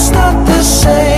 It's not the same.